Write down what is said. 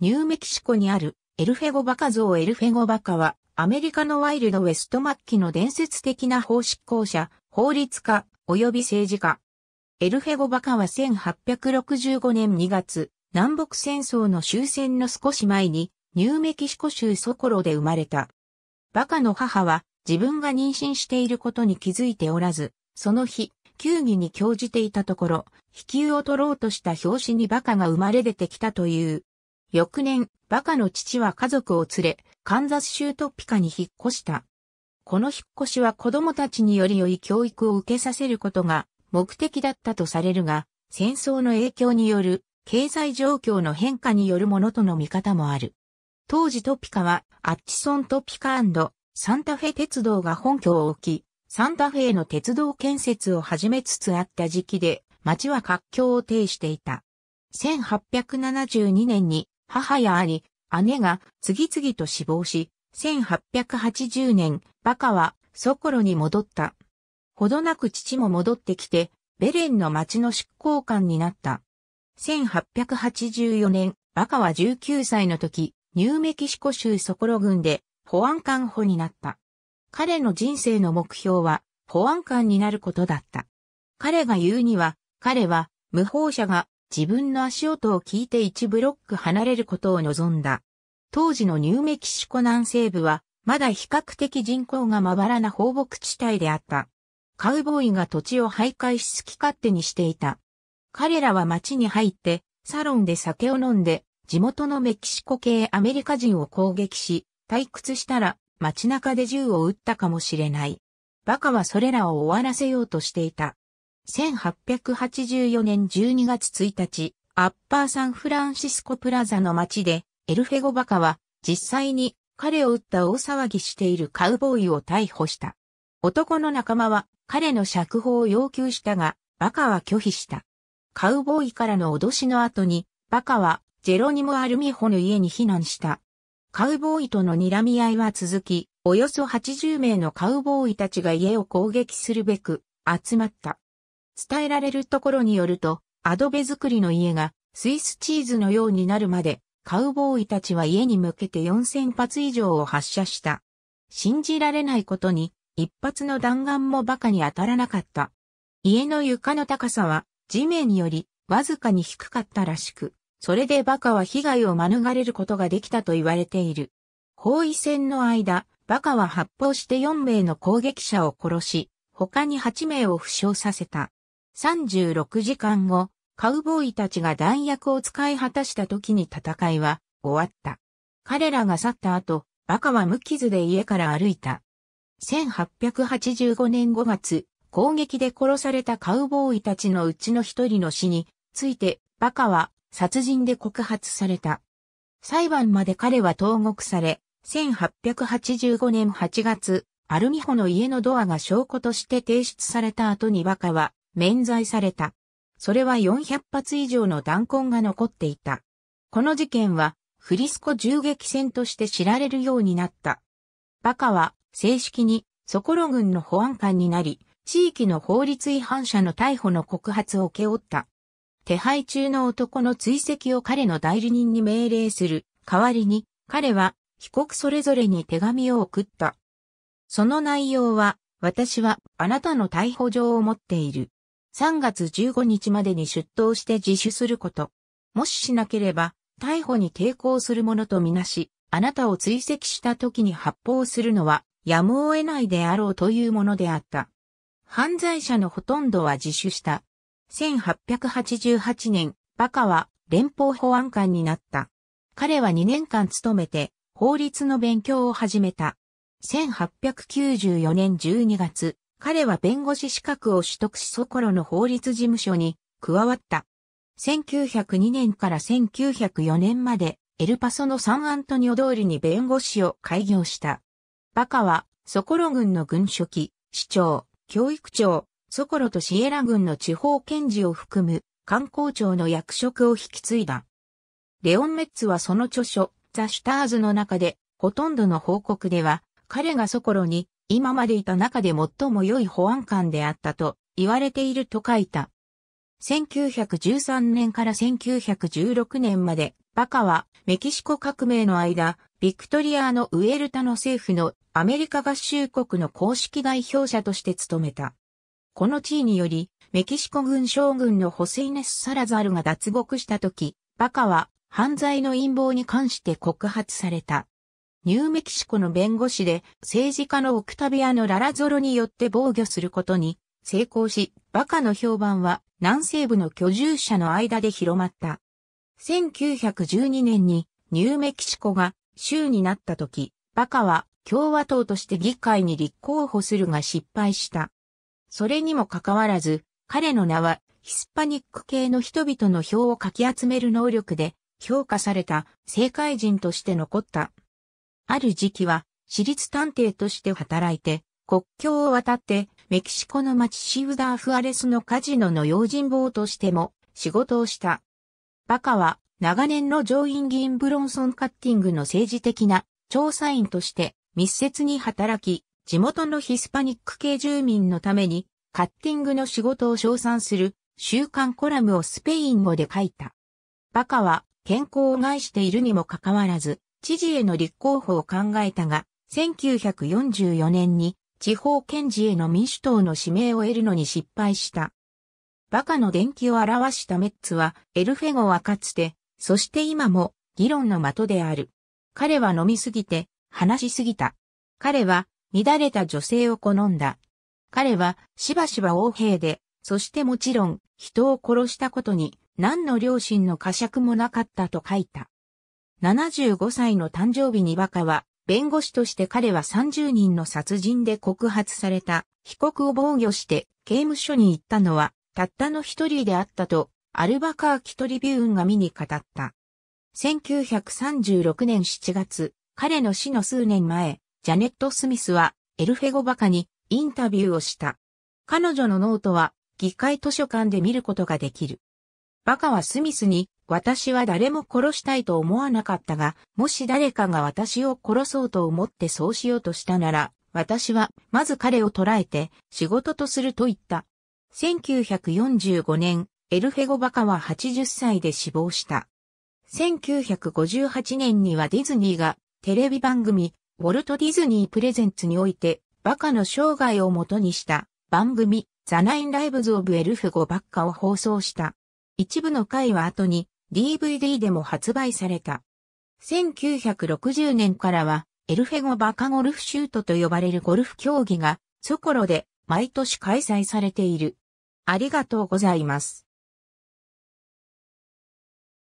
ニューメキシコにあるエルフェゴバカ像エルフェゴバカはアメリカのワイルドウェスト末期の伝説的な法執行者、法律家、及び政治家。エルフェゴバカは1865年2月、南北戦争の終戦の少し前にニューメキシコ州ソコロで生まれた。バカの母は自分が妊娠していることに気づいておらず、その日、球技に興じていたところ、飛球を取ろうとした表紙にバカが生まれ出てきたという。翌年、バカの父は家族を連れ、カンザス州トピカに引っ越した。この引っ越しは子供たちにより良い教育を受けさせることが目的だったとされるが、戦争の影響による経済状況の変化によるものとの見方もある。当時トピカはアッチソントピカサンタフェ鉄道が本拠を置き、サンタフェへの鉄道建設を始めつつあった時期で、町は活況を呈していた。1872年に母や兄、姉が次々と死亡し、1880年、バカはソコロに戻った。ほどなく父も戻ってきて、ベレンの町の執行官になった。1884年、バカは19歳の時、ニューメキシコ州ソコロ郡で保安官補になった。彼の人生の目標は保安官になることだった。彼が言うには、彼は無法者が自分の足音を聞いて1ブロック離れることを望んだ。当時のニューメキシコ南西部は、まだ比較的人口がまばらな放牧地帯であった。カウボーイが土地を徘徊し好き勝手にしていた。彼らは街に入って、サロンで酒を飲んで、地元のメキシコ系アメリカ人を攻撃し、退屈したら街中で銃を撃ったかもしれない。バカはそれらを終わらせようとしていた。1884年12月1日、アッパーサンフランシスコプラザの街で、エルフェゴバカは実際に彼を撃った大騒ぎしているカウボーイを逮捕した。男の仲間は彼の釈放を要求したが、バカは拒否した。カウボーイからの脅しの後に、バカはジェロニモ・アルミホの家に避難した。カウボーイとの睨み合いは続き、およそ80名のカウボーイたちが家を攻撃するべく集まった。伝えられるところによると、アドベ作りの家がスイスチーズのようになるまで、カウボーイたちは家に向けて4000発以上を発射した。信じられないことに、一発の弾丸もバカに当たらなかった。家の床の高さは地面よりわずかに低かったらしく、それでバカは被害を免れることができたと言われている。包囲戦の間、バカは発砲して4名の攻撃者を殺し、他に8名を負傷させた。36時間後、カウボーイたちが弾薬を使い果たした時に戦いは終わった。彼らが去った後、バカは無傷で家から歩いた。1885年5月、攻撃で殺されたカウボーイたちのうちの一人の死について、バカは殺人で告発された。裁判まで彼は投獄され、1885年8月、アルミホの家のドアが証拠として提出された後にバカは免罪された。それは400発以上の弾痕が残っていた。この事件はフリスコ銃撃戦として知られるようになった。バカは正式にソコロ軍の保安官になり、地域の法律違反者の逮捕の告発を受け負った。手配中の男の追跡を彼の代理人に命令する代わりに彼は被告それぞれに手紙を送った。その内容は私はあなたの逮捕状を持っている。3月15日までに出頭して自首すること。もししなければ、逮捕に抵抗するものとみなし、あなたを追跡した時に発砲するのは、やむを得ないであろうというものであった。犯罪者のほとんどは自首した。1888年、バカは連邦保安官になった。彼は2年間勤めて法律の勉強を始めた。1894年12月、彼は弁護士資格を取得しそころの法律事務所に加わった。1902年から1904年までエルパソのサンアントニオ通りに弁護士を開業した。バカはソコロ郡の軍書記、市長、教育長、ソコロとシエラ郡の地方検事を含む観光庁の役職を引き継いだ。レオン・メッツはその著書、ザ・シュターズの中で、ほとんどの報告では、彼がソコロに今までいた中で最も良い保安官であったと言われていると書いた。1913年から1916年までバカはメキシコ革命の間、ビクトリアのウエルタの政府のアメリカ合衆国の公式代表者として務めた。この地位により、メキシコ軍将軍のホセイネス・サラザルが脱獄した時、バカは犯罪の陰謀に関して告発された。ニューメキシコの弁護士で政治家のオクタビアのララゾロによって防御することに成功し、バカの評判は南西部の居住者の間で広まった。1912年にニューメキシコが州になった時、バカは共和党として議会に立候補するが失敗した。それにもかかわらず、彼の名はヒスパニック系の人々の票をかき集める能力で評価された政界人として残った。ある時期は私立探偵として働いて国境を渡ってメキシコの町シウダーフアレスのカジノの用心棒としても仕事をした。バカは長年の上院議員ブロンソンカッティングの政治的な調査員として密接に働き、地元のヒスパニック系住民のためにカッティングの仕事を称賛する週刊コラムをスペイン語で書いた。バカは健康を害しているにもかかわらず、知事への立候補を考えたが、1944年に地方検事への民主党の指名を得るのに失敗した。バカの伝記を表したメッツは、エルフェゴはかつて、そして今も、議論の的である。彼は飲みすぎて、話しすぎた。彼は、乱れた女性を好んだ。彼は、しばしば横兵で、そしてもちろん、人を殺したことに、何の良心の呵責もなかったと書いた。75歳の誕生日にバカは、弁護士として彼は30人の殺人で告発された被告を防御して刑務所に行ったのはたったの一人であったと、アルバカーキトリビューンが見に語った。1936年7月、彼の死の数年前、ジャネット・スミスはエルフェゴバカにインタビューをした。彼女のノートは議会図書館で見ることができる。バカはスミスに、私は誰も殺したいと思わなかったが、もし誰かが私を殺そうと思ってそうしようとしたなら、私はまず彼を捕らえて仕事とすると言った。1945年、エルフェゴバカは80歳で死亡した。1958年にはディズニーがテレビ番組ウォルト・ディズニー・プレゼンツにおいてバカの生涯をもとにした番組 The Nine Lives of Elfego Baca を放送した。一部の回は後に DVD でも発売された。1960年からはエルフェゴバカゴルフシュートと呼ばれるゴルフ競技がソコロで毎年開催されている。ありがとうございます。